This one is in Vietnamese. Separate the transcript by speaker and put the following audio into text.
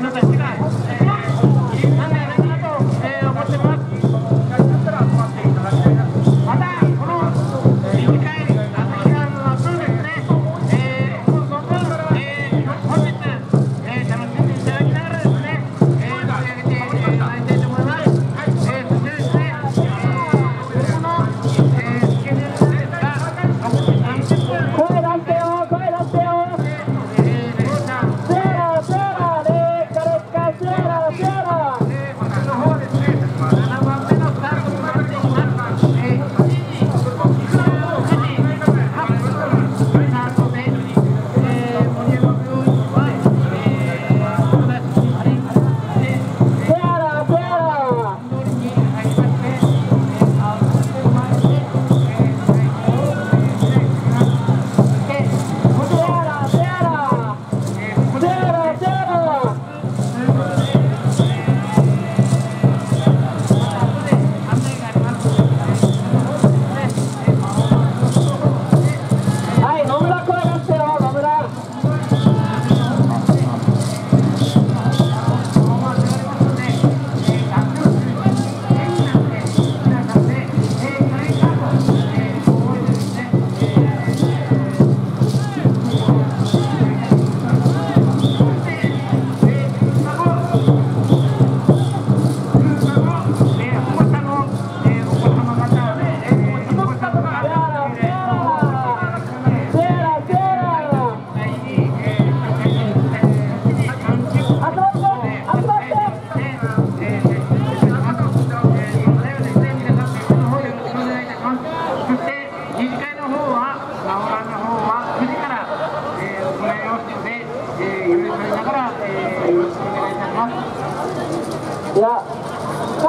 Speaker 1: no te Yeah. Dạ